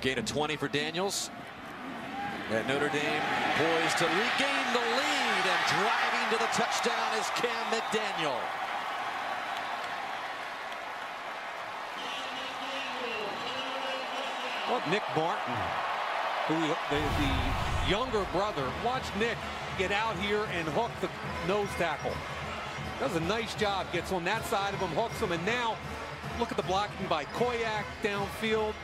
Gain of 20 for Daniels. At Notre Dame poised to regain the lead and driving to the touchdown is Cam McDaniel. Well, Nick Martin, who the, the younger brother, watch Nick get out here and hook the nose tackle. Does a nice job, gets on that side of him, hooks him, and now look at the blocking by Koyack downfield.